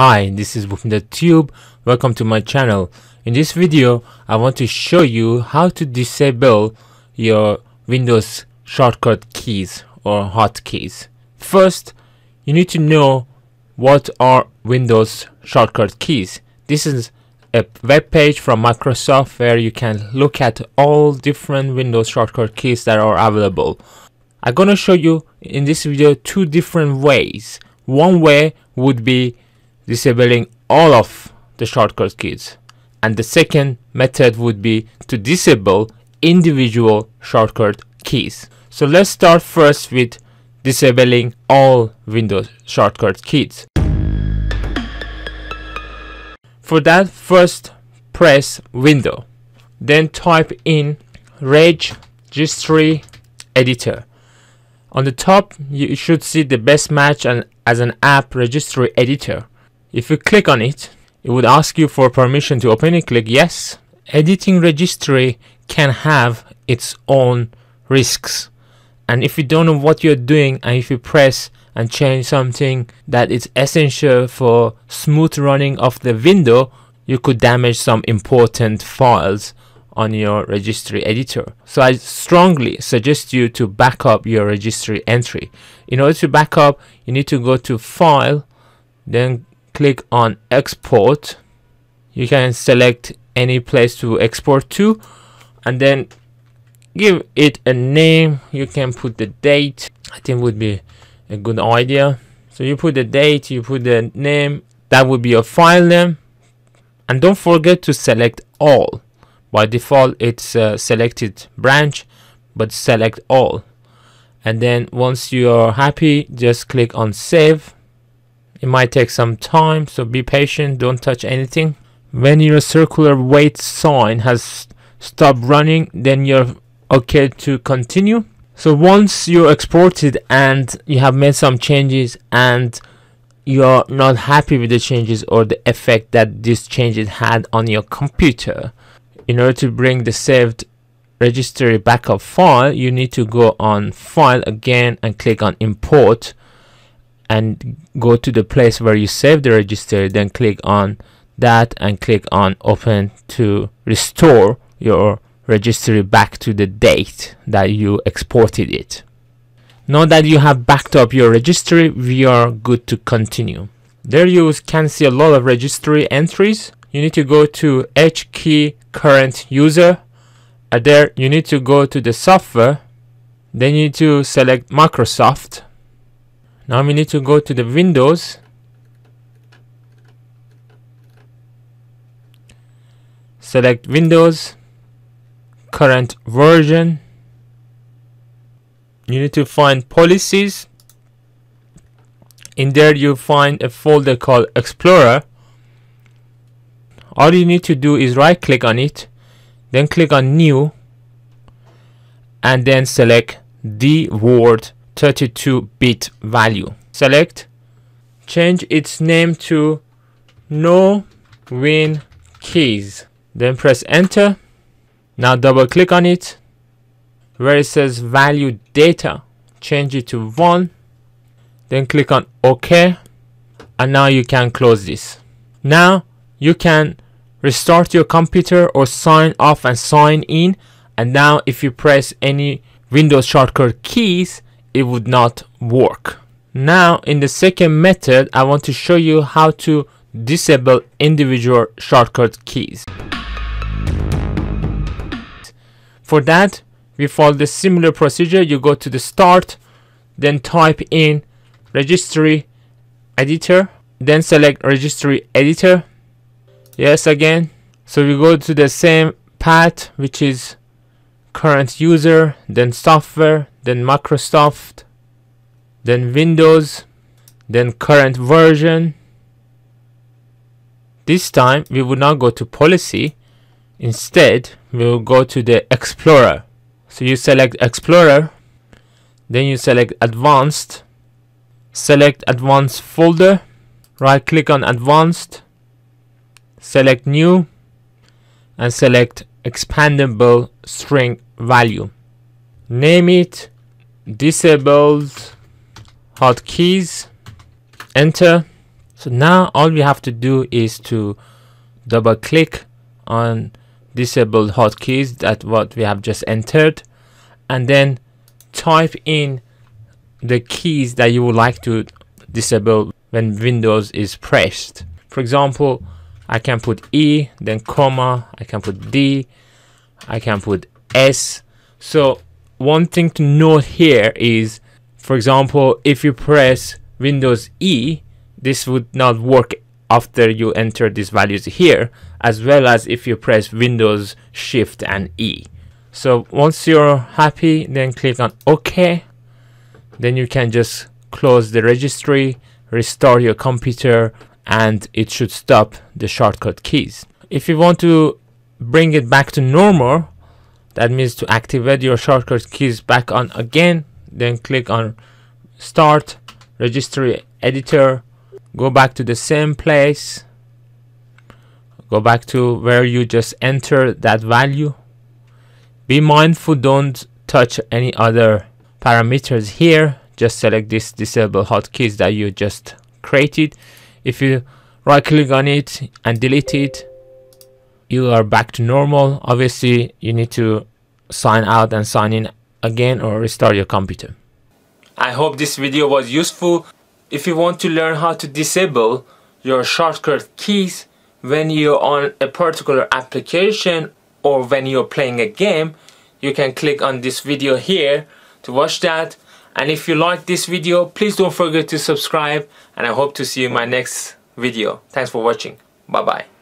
Hi, this is Bhupinder Tube. Welcome to my channel. In this video, I want to show you how to disable your Windows shortcut keys or hotkeys. First, you need to know what are Windows shortcut keys. This is a web page from Microsoft where you can look at all different Windows shortcut keys that are available. I'm gonna show you in this video two different ways. One way would be disabling all of the shortcut keys and the second method would be to disable individual shortcut keys. So let's start first with disabling all Windows shortcut keys. For that first press window then type in registry editor on the top you should see the best match and as an app registry editor if you click on it it would ask you for permission to open it click yes editing registry can have its own risks and if you don't know what you're doing and if you press and change something that is essential for smooth running of the window you could damage some important files on your registry editor. So I strongly suggest you to back up your registry entry. In order to back up, you need to go to File, then click on Export. You can select any place to export to, and then give it a name. You can put the date. I think would be a good idea. So you put the date, you put the name. That would be your file name. And don't forget to select all by default it's a selected branch but select all and then once you are happy just click on save it might take some time so be patient don't touch anything. When your circular wait sign has stopped running then you're okay to continue. So once you exported and you have made some changes and you're not happy with the changes or the effect that these changes had on your computer in order to bring the saved registry backup file you need to go on file again and click on import and go to the place where you save the registry then click on that and click on open to restore your registry back to the date that you exported it. Now that you have backed up your registry we are good to continue. There you can see a lot of registry entries. You need to go to H key current user. And there you need to go to the software. Then you need to select Microsoft now we need to go to the Windows. Select Windows current version. You need to find policies. In there you find a folder called Explorer. All you need to do is right click on it then click on new and then select DWORD 32 bit value. Select change its name to no win keys. Then press enter. Now double click on it. Where it says value data change it to 1 then click on ok. And now you can close this. Now you can restart your computer or sign off and sign in. And now if you press any Windows shortcut keys it would not work. Now in the second method I want to show you how to disable individual shortcut keys. For that we follow the similar procedure you go to the start then type in registry editor then select registry editor yes again so we go to the same path which is current user then software then Microsoft then Windows then current version. This time we will not go to policy. Instead we will go to the explorer. So you select explorer then you select advanced. Select advanced folder right click on advanced select new and select expandable string value. Name it disabled hotkeys enter so now all we have to do is to double click on disable hotkeys that what we have just entered and then type in the keys that you would like to disable when Windows is pressed. For example, I can put E, then comma, I can put D, I can put S. So one thing to note here is, for example, if you press Windows E, this would not work after you enter these values here, as well as if you press Windows Shift and E. So once you're happy, then click on OK. Then you can just close the registry, restart your computer, and it should stop the shortcut keys. If you want to bring it back to normal, that means to activate your shortcut keys back on again, then click on Start, Registry Editor, go back to the same place, go back to where you just enter that value. Be mindful, don't touch any other parameters here. Just select this disable hotkeys that you just created if you right click on it and delete it you are back to normal obviously you need to sign out and sign in again or restart your computer? I hope this video was useful. If you want to learn how to disable your shortcut keys when you're on a particular application or when you're playing a game you can click on this video here to watch that. And if you like this video please don't forget to subscribe and I hope to see you in my next video. Thanks for watching. Bye bye